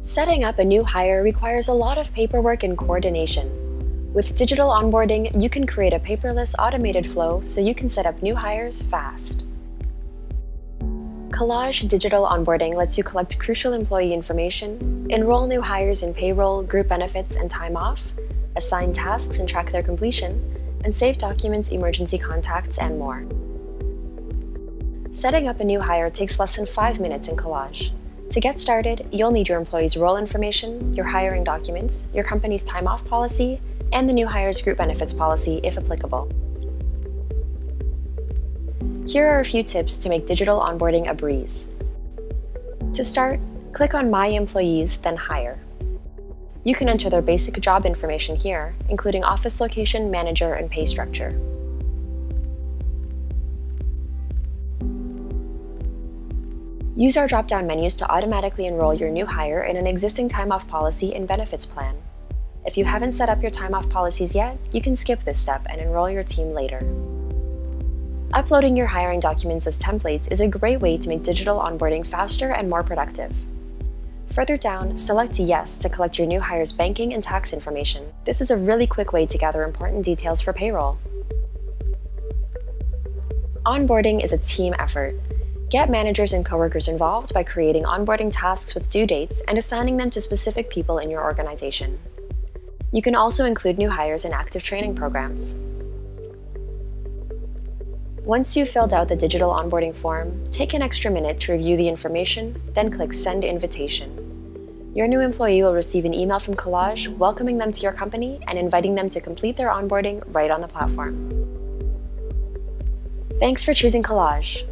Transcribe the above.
Setting up a new hire requires a lot of paperwork and coordination. With digital onboarding, you can create a paperless automated flow so you can set up new hires fast. Collage Digital Onboarding lets you collect crucial employee information, enroll new hires in payroll, group benefits, and time off, assign tasks and track their completion, and save documents, emergency contacts, and more. Setting up a new hire takes less than 5 minutes in Collage. To get started, you'll need your employee's role information, your hiring documents, your company's time off policy, and the new hires group benefits policy if applicable. Here are a few tips to make digital onboarding a breeze. To start, click on My Employees, then Hire. You can enter their basic job information here, including office location, manager, and pay structure. Use our drop-down menus to automatically enroll your new hire in an existing time-off policy and benefits plan. If you haven't set up your time-off policies yet, you can skip this step and enroll your team later. Uploading your hiring documents as templates is a great way to make digital onboarding faster and more productive. Further down, select Yes to collect your new hire's banking and tax information. This is a really quick way to gather important details for payroll. Onboarding is a team effort, Get managers and coworkers involved by creating onboarding tasks with due dates and assigning them to specific people in your organization. You can also include new hires in active training programs. Once you've filled out the digital onboarding form, take an extra minute to review the information, then click Send Invitation. Your new employee will receive an email from Collage welcoming them to your company and inviting them to complete their onboarding right on the platform. Thanks for choosing Collage.